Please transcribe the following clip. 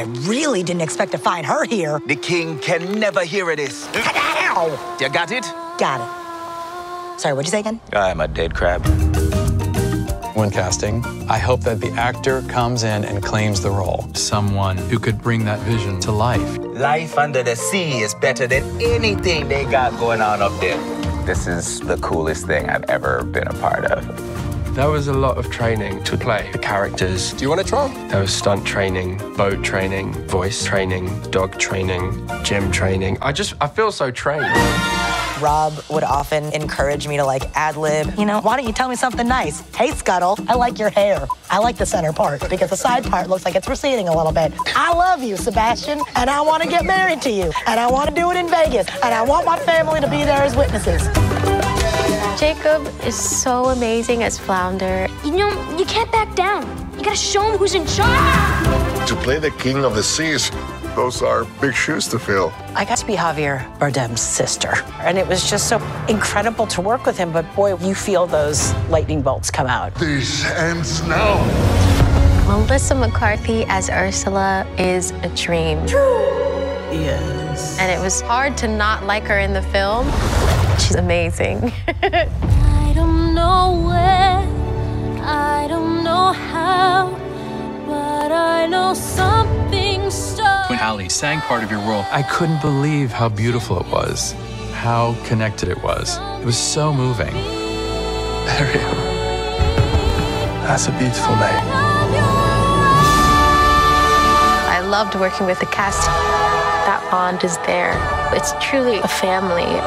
I really didn't expect to find her here. The king can never hear of this. Ow! You got it? Got it. Sorry, what'd you say again? I'm a dead crab. When casting, I hope that the actor comes in and claims the role. Someone who could bring that vision to life. Life under the sea is better than anything they got going on up there. This is the coolest thing I've ever been a part of. There was a lot of training to play the characters. Do you want to try? There was stunt training, boat training, voice training, dog training, gym training. I just, I feel so trained. Rob would often encourage me to like ad lib. You know, why don't you tell me something nice? Hey, Scuttle, I like your hair. I like the center part because the side part looks like it's receding a little bit. I love you, Sebastian, and I want to get married to you, and I want to do it in Vegas, and I want my family to be there as witnesses. Jacob is so amazing as Flounder. You know, you can't back down. You gotta show him who's in charge. To play the king of the seas, those are big shoes to fill. I got to be Javier Bardem's sister, and it was just so incredible to work with him. But boy, you feel those lightning bolts come out. This ends now. Melissa McCarthy as Ursula is a dream. True. Yes. And it was hard to not like her in the film. She's amazing. I don't know where, I don't know how, but I know something so. When Halle sang part of your world, I couldn't believe how beautiful it was, how connected it was. It was so moving. Ariel. That's a beautiful name. I loved working with the cast. That bond is there. It's truly a family.